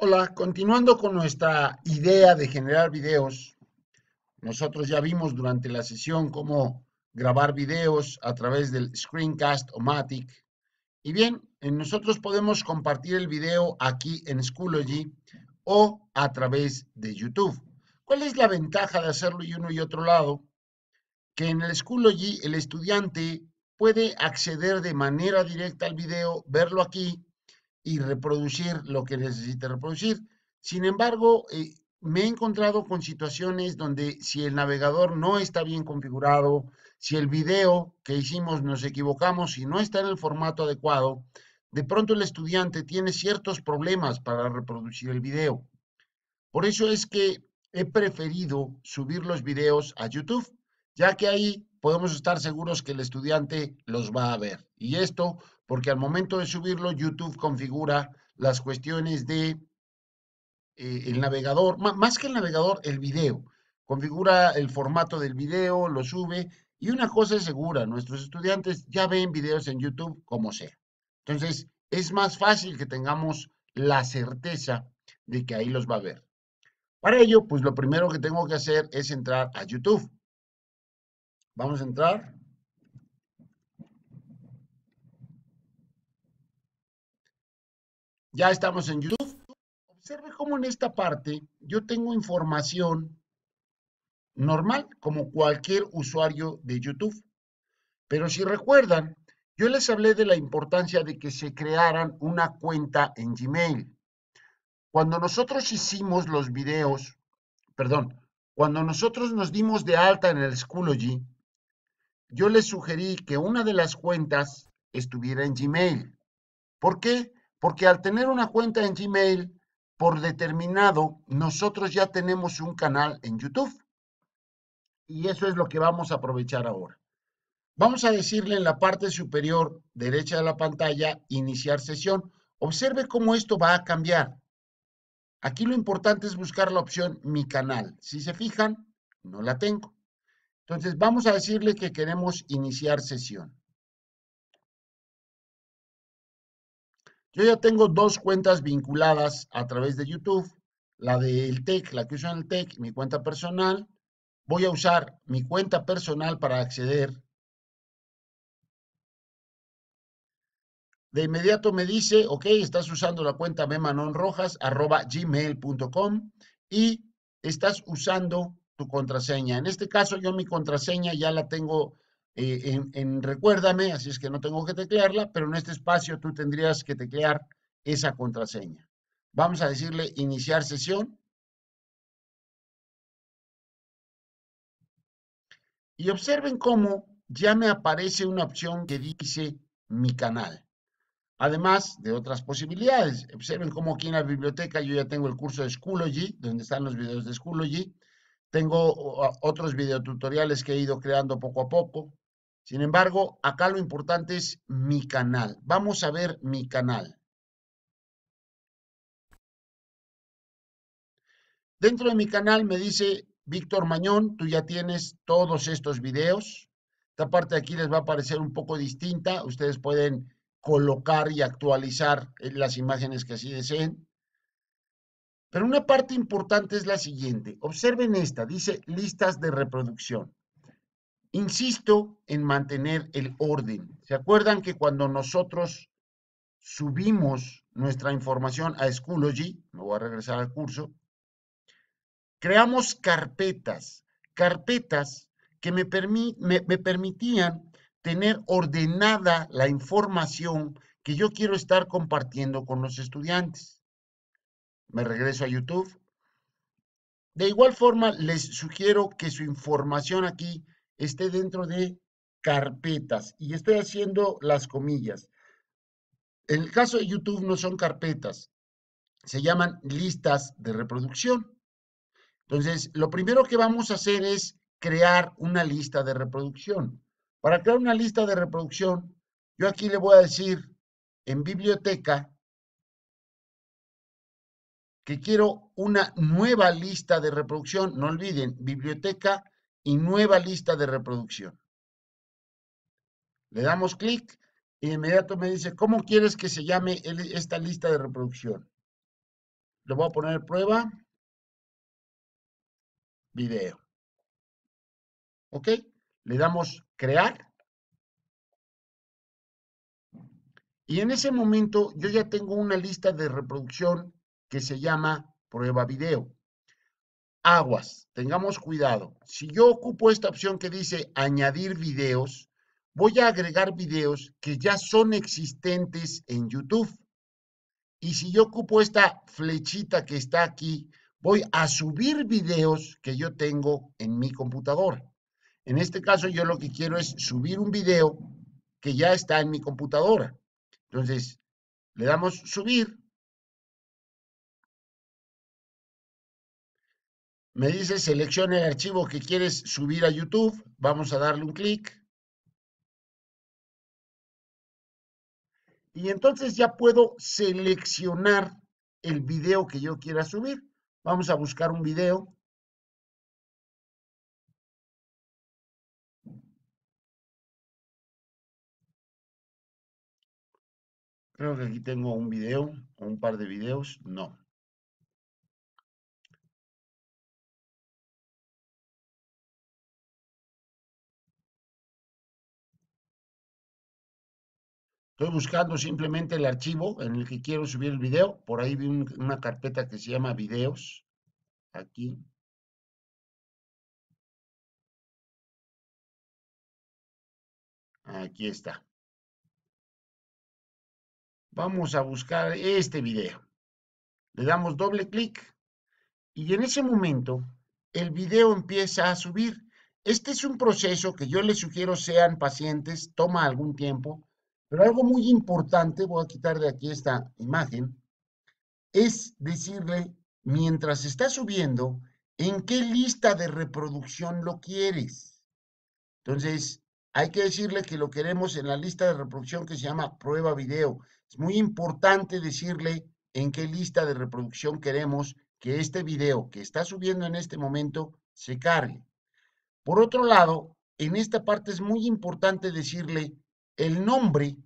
Hola, continuando con nuestra idea de generar videos, nosotros ya vimos durante la sesión cómo grabar videos a través del Screencast o Matic. Y bien, nosotros podemos compartir el video aquí en Schoology o a través de YouTube. ¿Cuál es la ventaja de hacerlo y uno y otro lado? Que en el Schoology el estudiante puede acceder de manera directa al video, verlo aquí y reproducir lo que necesite reproducir. Sin embargo, eh, me he encontrado con situaciones donde si el navegador no está bien configurado, si el video que hicimos nos equivocamos y no está en el formato adecuado, de pronto el estudiante tiene ciertos problemas para reproducir el video. Por eso es que he preferido subir los videos a YouTube, ya que ahí podemos estar seguros que el estudiante los va a ver. Y esto porque al momento de subirlo, YouTube configura las cuestiones de eh, el navegador, más que el navegador, el video. Configura el formato del video, lo sube y una cosa es segura, nuestros estudiantes ya ven videos en YouTube como sea. Entonces, es más fácil que tengamos la certeza de que ahí los va a ver. Para ello, pues lo primero que tengo que hacer es entrar a YouTube. Vamos a entrar. Ya estamos en YouTube. Observe cómo en esta parte yo tengo información normal, como cualquier usuario de YouTube. Pero si recuerdan, yo les hablé de la importancia de que se crearan una cuenta en Gmail. Cuando nosotros hicimos los videos, perdón, cuando nosotros nos dimos de alta en el Schoology, yo les sugerí que una de las cuentas estuviera en Gmail. ¿Por qué? Porque al tener una cuenta en Gmail, por determinado, nosotros ya tenemos un canal en YouTube. Y eso es lo que vamos a aprovechar ahora. Vamos a decirle en la parte superior derecha de la pantalla, iniciar sesión. Observe cómo esto va a cambiar. Aquí lo importante es buscar la opción mi canal. Si se fijan, no la tengo. Entonces vamos a decirle que queremos iniciar sesión. Yo ya tengo dos cuentas vinculadas a través de YouTube, la del TEC, la que uso en el TEC, mi cuenta personal. Voy a usar mi cuenta personal para acceder. De inmediato me dice, ok, estás usando la cuenta gmail.com y estás usando tu contraseña. En este caso, yo mi contraseña ya la tengo eh, en, recuérdame, así es que no tengo que teclearla, pero en este espacio tú tendrías que teclear esa contraseña. Vamos a decirle iniciar sesión. Y observen cómo ya me aparece una opción que dice mi canal. Además de otras posibilidades. Observen cómo aquí en la biblioteca yo ya tengo el curso de Schoology, donde están los videos de Schoology. Tengo otros videotutoriales que he ido creando poco a poco. Sin embargo, acá lo importante es mi canal. Vamos a ver mi canal. Dentro de mi canal me dice Víctor Mañón, tú ya tienes todos estos videos. Esta parte de aquí les va a parecer un poco distinta. Ustedes pueden colocar y actualizar las imágenes que así deseen. Pero una parte importante es la siguiente. Observen esta, dice listas de reproducción. Insisto en mantener el orden. ¿Se acuerdan que cuando nosotros subimos nuestra información a Schoology, me voy a regresar al curso, creamos carpetas, carpetas que me, me permitían tener ordenada la información que yo quiero estar compartiendo con los estudiantes. Me regreso a YouTube. De igual forma, les sugiero que su información aquí esté dentro de carpetas. Y estoy haciendo las comillas. En el caso de YouTube no son carpetas, se llaman listas de reproducción. Entonces, lo primero que vamos a hacer es crear una lista de reproducción. Para crear una lista de reproducción, yo aquí le voy a decir en biblioteca que quiero una nueva lista de reproducción. No olviden, biblioteca y nueva lista de reproducción. Le damos clic y de inmediato me dice, ¿cómo quieres que se llame esta lista de reproducción? le voy a poner prueba video. ¿Ok? Le damos crear. Y en ese momento yo ya tengo una lista de reproducción que se llama prueba video. Aguas, tengamos cuidado. Si yo ocupo esta opción que dice añadir videos, voy a agregar videos que ya son existentes en YouTube. Y si yo ocupo esta flechita que está aquí, voy a subir videos que yo tengo en mi computadora. En este caso, yo lo que quiero es subir un video que ya está en mi computadora. Entonces, le damos subir. Me dice selecciona el archivo que quieres subir a YouTube. Vamos a darle un clic. Y entonces ya puedo seleccionar el video que yo quiera subir. Vamos a buscar un video. Creo que aquí tengo un video un par de videos. No. Estoy buscando simplemente el archivo en el que quiero subir el video. Por ahí vi una carpeta que se llama videos. Aquí. Aquí está. Vamos a buscar este video. Le damos doble clic y en ese momento el video empieza a subir. Este es un proceso que yo les sugiero sean pacientes, toma algún tiempo pero algo muy importante, voy a quitar de aquí esta imagen, es decirle, mientras está subiendo, en qué lista de reproducción lo quieres. Entonces, hay que decirle que lo queremos en la lista de reproducción que se llama prueba video. Es muy importante decirle en qué lista de reproducción queremos que este video que está subiendo en este momento se cargue. Por otro lado, en esta parte es muy importante decirle el nombre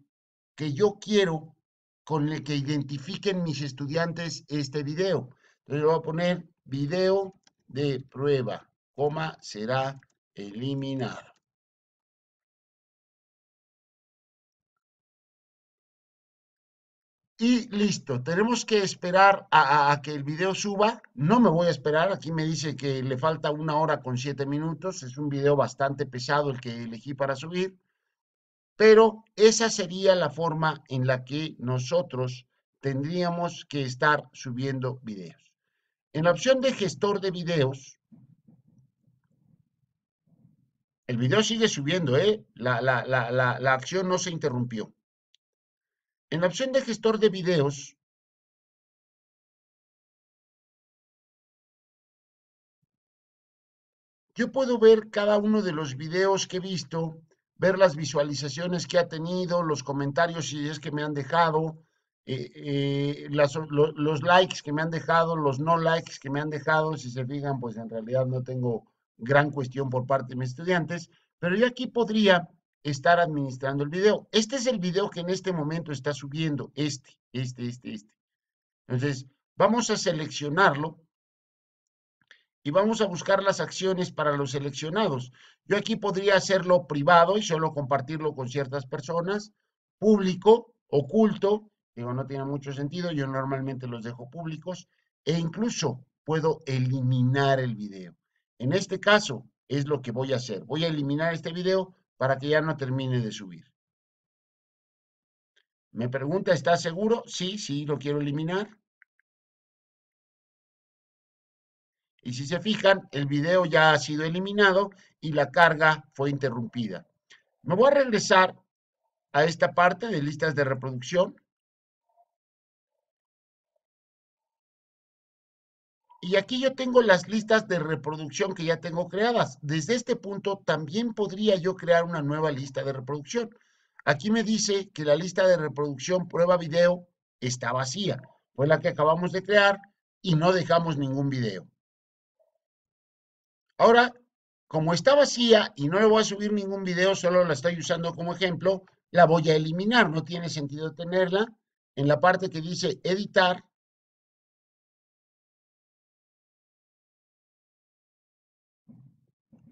que yo quiero con el que identifiquen mis estudiantes este video. Entonces voy a poner video de prueba, coma, será eliminado. Y listo, tenemos que esperar a, a, que el video suba. No me voy a esperar, aquí me dice que le falta una hora con siete minutos. Es un video bastante pesado el que elegí para subir pero esa sería la forma en la que nosotros tendríamos que estar subiendo videos. En la opción de gestor de videos, el video sigue subiendo, ¿eh? la, la acción no se interrumpió. En la opción de gestor de videos, yo puedo ver cada uno de los videos que he visto ver las visualizaciones que ha tenido, los comentarios si es que me han dejado, eh, eh, los likes que me han dejado, los no likes que me han dejado, si se fijan, pues en realidad no tengo gran cuestión por parte de mis estudiantes, pero yo aquí podría estar administrando el video. Este es el video que en este momento está subiendo, este, este, este, este. Entonces, vamos a seleccionarlo y vamos a buscar las acciones para los seleccionados. Yo aquí podría hacerlo privado y solo compartirlo con ciertas personas, público, oculto, digo, no tiene mucho sentido, yo normalmente los dejo públicos, e incluso puedo eliminar el video. En este caso es lo que voy a hacer. Voy a eliminar este video para que ya no termine de subir. Me pregunta, ¿está seguro? Sí, sí, lo quiero eliminar. Y si se fijan, el video ya ha sido eliminado y la carga fue interrumpida. Me voy a regresar a esta parte de listas de reproducción. Y aquí yo tengo las listas de reproducción que ya tengo creadas. Desde este punto también podría yo crear una nueva lista de reproducción. Aquí me dice que la lista de reproducción prueba video está vacía. Fue la que acabamos de crear y no dejamos ningún video. Ahora, como está vacía y no le voy a subir ningún video, solo la estoy usando como ejemplo, la voy a eliminar, no tiene sentido tenerla. En la parte que dice editar,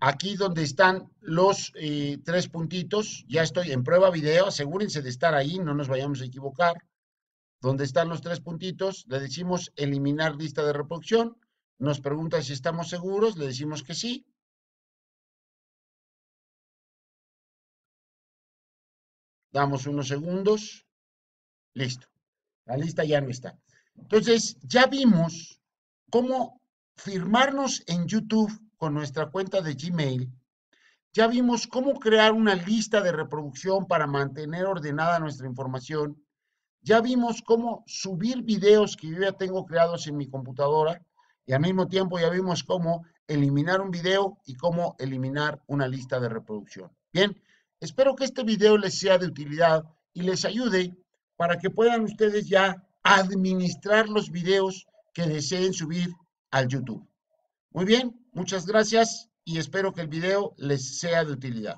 aquí donde están los eh, tres puntitos, ya estoy en prueba video, asegúrense de estar ahí, no nos vayamos a equivocar. Donde están los tres puntitos, le decimos eliminar lista de reproducción, nos pregunta si estamos seguros, le decimos que sí. Damos unos segundos. Listo. La lista ya no está. Entonces, ya vimos cómo firmarnos en YouTube con nuestra cuenta de Gmail. Ya vimos cómo crear una lista de reproducción para mantener ordenada nuestra información. Ya vimos cómo subir videos que yo ya tengo creados en mi computadora y al mismo tiempo ya vimos cómo eliminar un video y cómo eliminar una lista de reproducción. Bien, espero que este video les sea de utilidad y les ayude para que puedan ustedes ya administrar los videos que deseen subir al YouTube. Muy bien, muchas gracias y espero que el video les sea de utilidad.